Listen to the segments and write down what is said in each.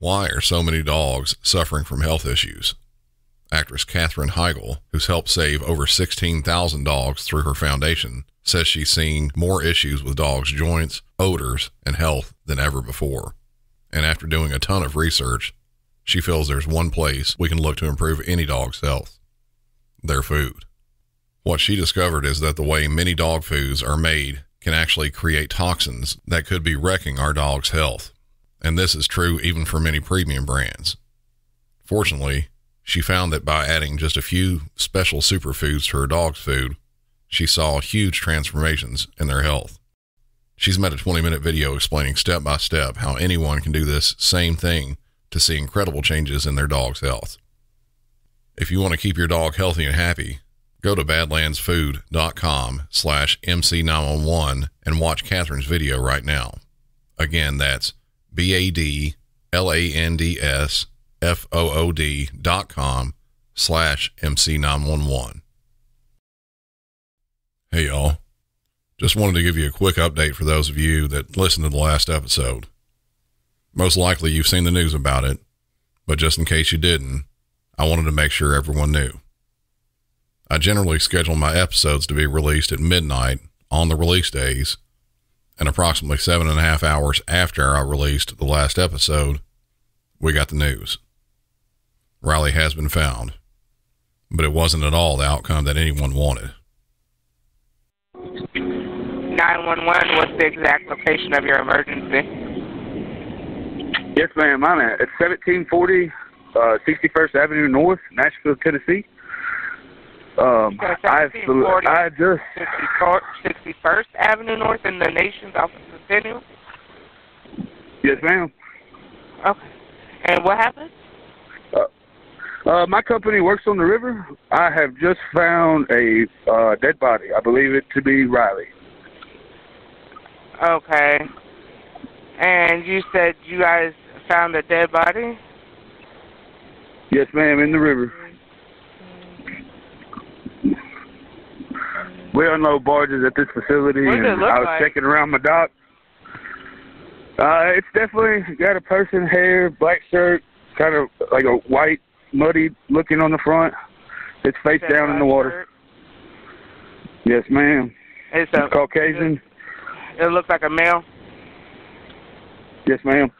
Why are so many dogs suffering from health issues? Actress Katherine Heigl, who's helped save over 16,000 dogs through her foundation, says she's seeing more issues with dogs' joints, odors, and health than ever before. And after doing a ton of research, she feels there's one place we can look to improve any dog's health their food. What she discovered is that the way many dog foods are made can actually create toxins that could be wrecking our dog's health. And this is true even for many premium brands. Fortunately, she found that by adding just a few special superfoods to her dog's food, she saw huge transformations in their health. She's made a 20 minute video explaining step by step how anyone can do this same thing to see incredible changes in their dog's health. If you want to keep your dog healthy and happy, go to badlandsfood.com slash MC911 and watch Katherine's video right now. Again, that's B-A-D-L-A-N-D-S F-O-O-D dot com slash MC911. Hey y'all. Just wanted to give you a quick update for those of you that listened to the last episode. Most likely you've seen the news about it, but just in case you didn't, I wanted to make sure everyone knew. I generally schedule my episodes to be released at midnight on the release days, and approximately seven and a half hours after I released the last episode, we got the news. Riley has been found, but it wasn't at all the outcome that anyone wanted. 911, what's the exact location of your emergency? Yes, ma'am. I'm at 1740 uh, 61st Avenue North, Nashville, Tennessee. Um, I I just 61st Avenue North in the nation's office of Centennial. Yes, ma'am. Okay. And what happened? Uh, uh, my company works on the river. I have just found a uh, dead body. I believe it to be Riley. Okay. And you said you guys found a dead body? Yes, ma'am, in the river. We unload barges at this facility, it and I was like? checking around my dock. Uh, it's definitely got a person hair, black shirt, kind of like a white, muddy looking on the front. It's face Said down in the water. shirt. Yes, ma'am. It's a Caucasian. It looks like a male. Yes, ma'am.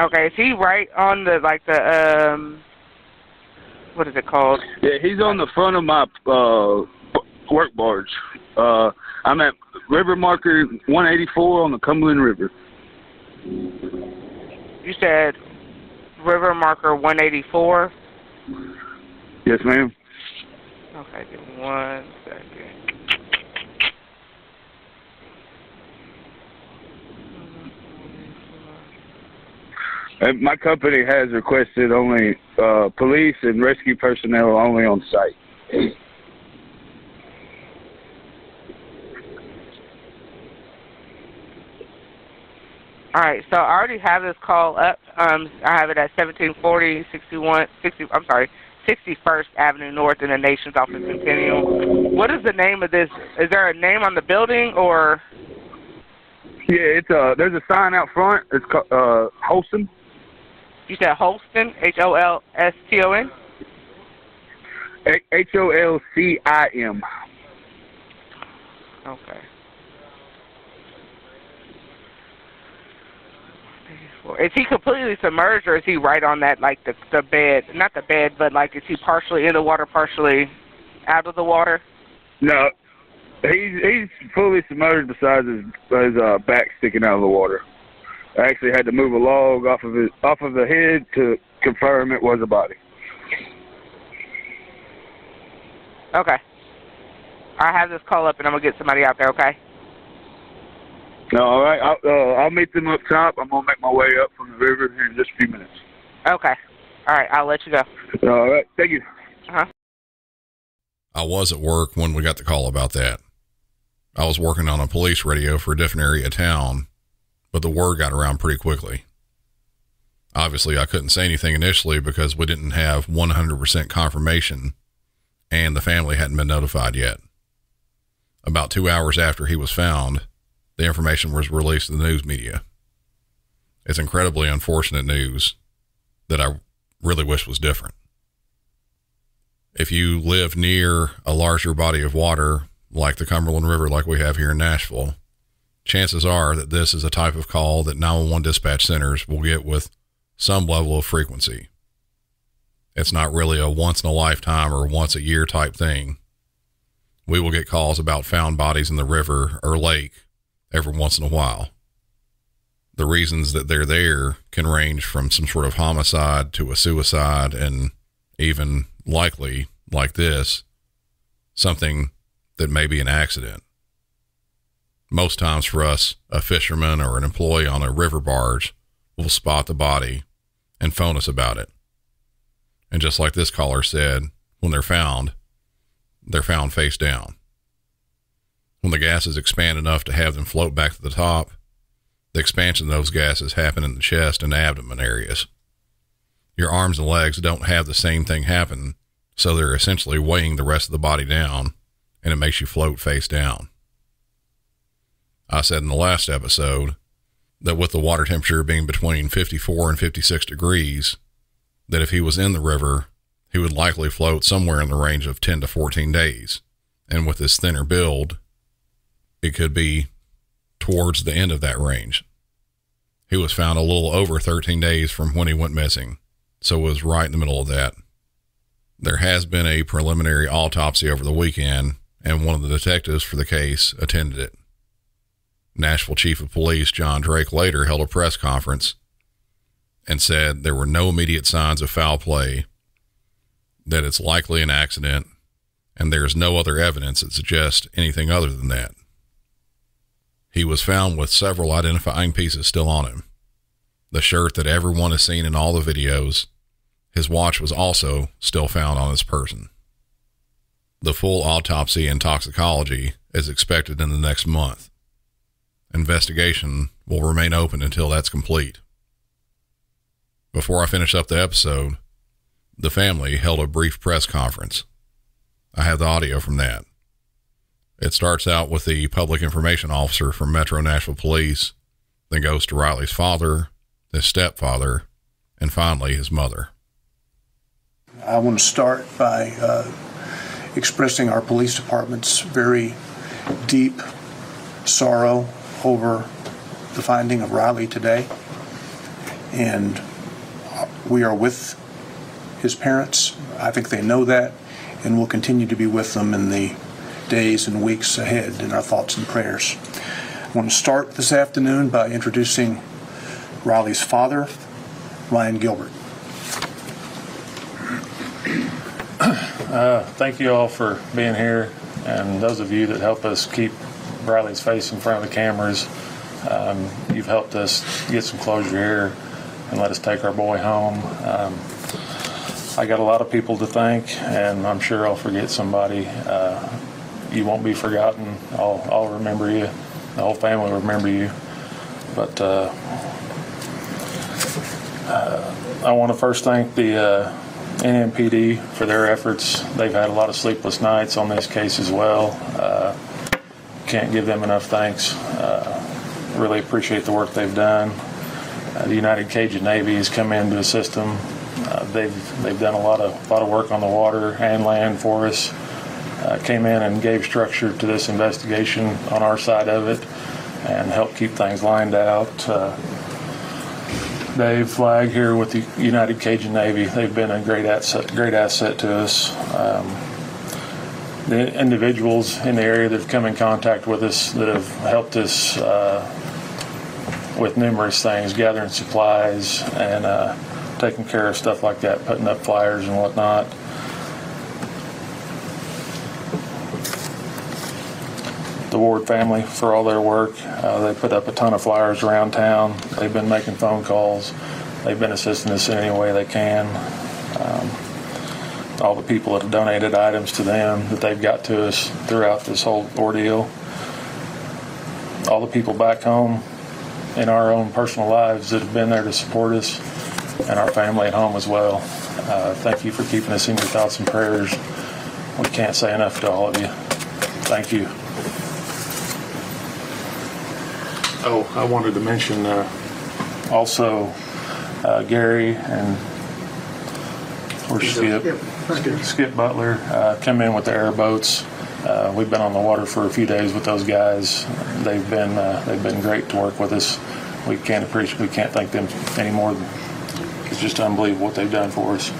Okay, is he right on the like the um what is it called? Yeah, he's on the front of my uh work barge. Uh I'm at river marker 184 on the Cumberland River. You said river marker 184. Yes, ma'am. Okay, give me one second. And my company has requested only uh police and rescue personnel only on site. All right, so I already have this call up. Um, I have it at 1740, 61, 60, I'm sorry, 61st Avenue North in the Nation's Office Centennial. What is the name of this? Is there a name on the building or? Yeah, it's uh there's a sign out front. It's called uh Holcim. You said Holston, H O L S T O N? H O L C I M. Okay. Is he completely submerged, or is he right on that, like the the bed? Not the bed, but like is he partially in the water, partially out of the water? No, he's he's fully submerged. Besides his his uh, back sticking out of the water. I actually had to move a log off of his off of the head to confirm it was a body. Okay. I have this call up, and I'm gonna get somebody out there. Okay. No, all right. I'll, uh, I'll meet them up top. I'm gonna make my way up from the river here in just a few minutes. Okay. All right. I'll let you go. All right. Thank you. Uh huh. I was at work when we got the call about that. I was working on a police radio for a different area of town, but the word got around pretty quickly. Obviously, I couldn't say anything initially because we didn't have 100% confirmation and the family hadn't been notified yet. About two hours after he was found, the information was released to the news media. It's incredibly unfortunate news that I really wish was different. If you live near a larger body of water, like the Cumberland River, like we have here in Nashville, chances are that this is a type of call that 911 dispatch centers will get with some level of frequency. It's not really a once in a lifetime or once a year type thing. We will get calls about found bodies in the river or lake every once in a while. The reasons that they're there can range from some sort of homicide to a suicide and even likely, like this, something that may be an accident. Most times for us, a fisherman or an employee on a river barge will spot the body and phone us about it. And just like this caller said, when they're found, they're found face down. When the gases expand enough to have them float back to the top, the expansion of those gases happen in the chest and abdomen areas. Your arms and legs don't have the same thing happen, so they're essentially weighing the rest of the body down, and it makes you float face down. I said in the last episode that with the water temperature being between 54 and 56 degrees, that if he was in the river, he would likely float somewhere in the range of 10 to 14 days. And with his thinner build, it could be towards the end of that range. He was found a little over 13 days from when he went missing, so it was right in the middle of that. There has been a preliminary autopsy over the weekend, and one of the detectives for the case attended it. Nashville Chief of Police John Drake later held a press conference and said there were no immediate signs of foul play, that it's likely an accident, and there is no other evidence that suggests anything other than that. He was found with several identifying pieces still on him. The shirt that everyone has seen in all the videos, his watch was also still found on his person. The full autopsy and toxicology is expected in the next month. Investigation will remain open until that's complete. Before I finish up the episode, the family held a brief press conference. I have the audio from that. It starts out with the public information officer from Metro Nashville Police, then goes to Riley's father, his stepfather, and finally his mother. I want to start by uh, expressing our police department's very deep sorrow over the finding of Riley today. And we are with his parents. I think they know that, and we'll continue to be with them in the days and weeks ahead in our thoughts and prayers. I want to start this afternoon by introducing Riley's father, Ryan Gilbert. Uh, thank you all for being here, and those of you that help us keep Riley's face in front of the cameras. Um, you've helped us get some closure here and let us take our boy home. Um, I got a lot of people to thank, and I'm sure I'll forget somebody. Uh, you won't be forgotten. I'll, I'll remember you. The whole family will remember you. But uh, uh, I want to first thank the uh, NMPD for their efforts. They've had a lot of sleepless nights on this case as well. Can't give them enough thanks. Uh, really appreciate the work they've done. Uh, the United Cajun Navy has come in to assist them. Uh, they've they've done a lot of lot of work on the water and land for us. Uh, came in and gave structure to this investigation on our side of it, and helped keep things lined out. Uh, Dave Flag here with the United Cajun Navy. They've been a great asset, great asset to us. Um, the individuals in the area that have come in contact with us that have helped us uh, with numerous things, gathering supplies and uh, taking care of stuff like that, putting up flyers and whatnot. The Ward family for all their work. Uh, they put up a ton of flyers around town. They've been making phone calls. They've been assisting us in any way they can. Um, all the people that have donated items to them that they've got to us throughout this whole ordeal. All the people back home in our own personal lives that have been there to support us. and our family at home as well. Uh, thank you for keeping us in your thoughts and prayers. We can't say enough to all of you. Thank you. Oh, I wanted to mention uh, also uh, Gary and or Skip, Skip Butler uh, come in with the airboats. Uh, we've been on the water for a few days with those guys. They've been uh, they've been great to work with us. We can't appreciate we can't thank them any more. It's just unbelievable what they've done for us.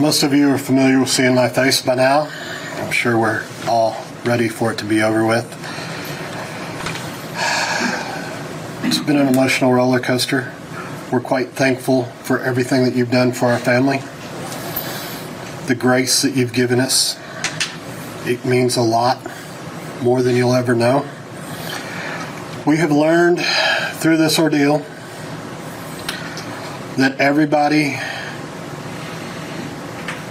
Most of you are familiar with seeing my face by now. I'm sure we're all ready for it to be over with. It's been an emotional roller coaster. We're quite thankful for everything that you've done for our family, the grace that you've given us. It means a lot, more than you'll ever know. We have learned through this ordeal that everybody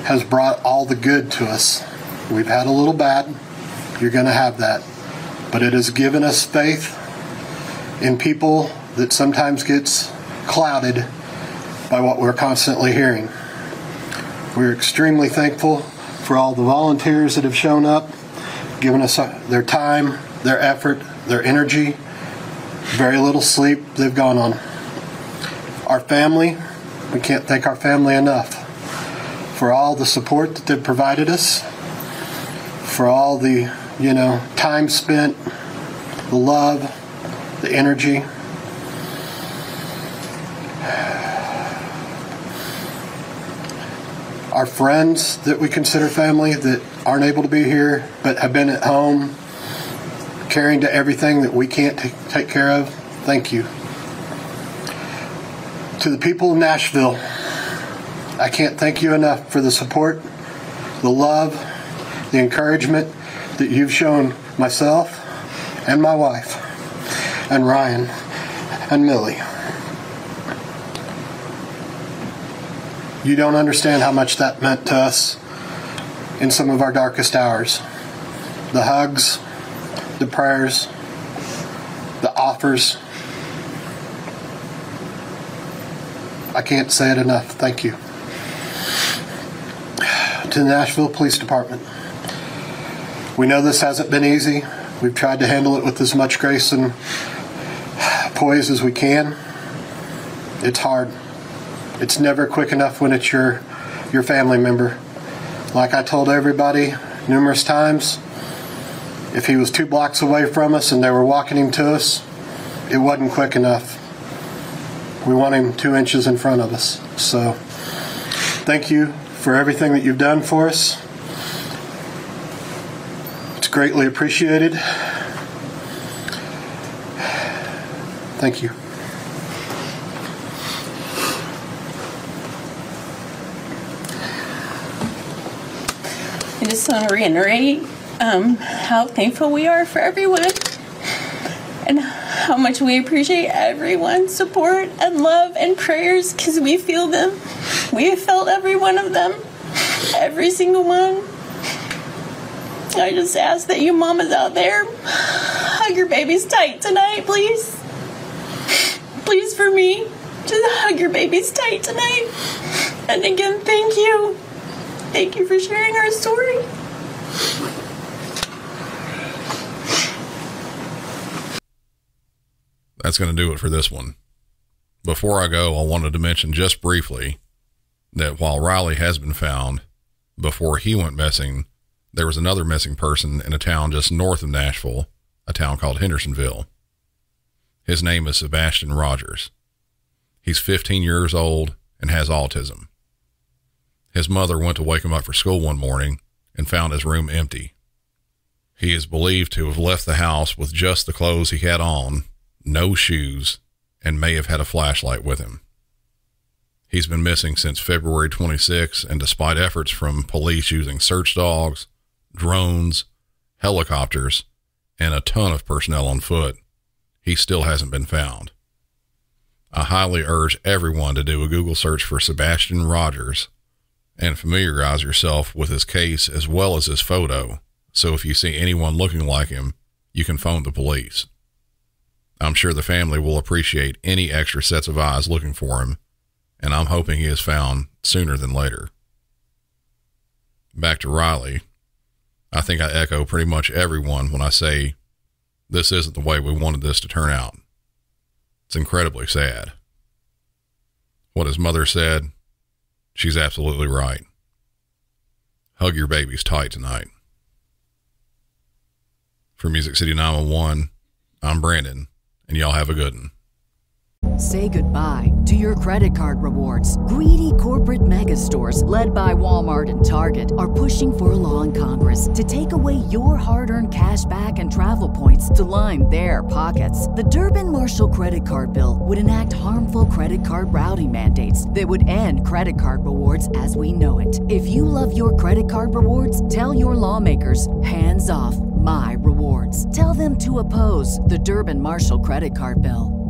has brought all the good to us. We've had a little bad. You're going to have that. But it has given us faith in people that sometimes gets clouded by what we're constantly hearing. We're extremely thankful for all the volunteers that have shown up, given us uh, their time, their effort, their energy. Very little sleep they've gone on. Our family, we can't thank our family enough for all the support that they've provided us, for all the, you know, time spent, the love, the energy. Our friends that we consider family that aren't able to be here but have been at home caring to everything that we can't t- take care of, thank you. To the people of Nashville, I can't thank you enough for the support, the love, the encouragement that you've shown myself and my wife, and Ryan and Millie. You don't understand how much that meant to us in some of our darkest hours. The hugs, the prayers, the offers. I can't say it enough. Thank you to the Nashville Police Department. We know this hasn't been easy. We've tried to handle it with as much grace and poise as we can. It's hard. It's never quick enough when it's your your family member. Like I told everybody numerous times, if he was two blocks away from us and they were walking him to us, it wasn't quick enough. We want him two inches in front of us. So, thank you for everything that you've done for us. It's greatly appreciated. Thank you. Just want to reiterate um, how thankful we are for everyone and how much we appreciate everyone's support and love and prayers because we feel them. We have felt every one of them, every single one. I just ask that you mamas out there hug your babies tight tonight, please. Please, for me, just hug your babies tight tonight. And again, thank you. Thank you for sharing our story. That's going to do it for this one. Before I go, I wanted to mention just briefly that while Riley has been found, before he went missing, there was another missing person in a town just north of Nashville, a town called Hendersonville. His name is Sebastian Rogers. He's 15 years old and has autism. His mother went to wake him up for school one morning and found his room empty. He is believed to have left the house with just the clothes he had on, no shoes, and may have had a flashlight with him. He's been missing since February 26, and despite efforts from police using search dogs, drones, helicopters, and a ton of personnel on foot, he still hasn't been found. I highly urge everyone to do a Google search for Sebastian Rogers and familiarize yourself with his case as well as his photo. So if you see anyone looking like him, you can phone the police. I'm sure the family will appreciate any extra sets of eyes looking for him, and I'm hoping he is found sooner than later. Back to Riley. I think I echo pretty much everyone when I say this isn't the way we wanted this to turn out. It's incredibly sad. What his mother said, she's absolutely right. Hug your babies tight tonight. For Music City 911, I'm Brandon, and y'all have a good one. Say goodbye to your credit card rewards. Greedy corporate mega stores, led by Walmart and Target, are pushing for a law in Congress to take away your hard earned cash back and travel points to line their pockets. The Durbin Marshall credit card bill would enact harmful credit card routing mandates that would end credit card rewards as we know it. If you love your credit card rewards, tell your lawmakers hands off my rewards. Tell them to oppose the Durbin Marshall credit card bill.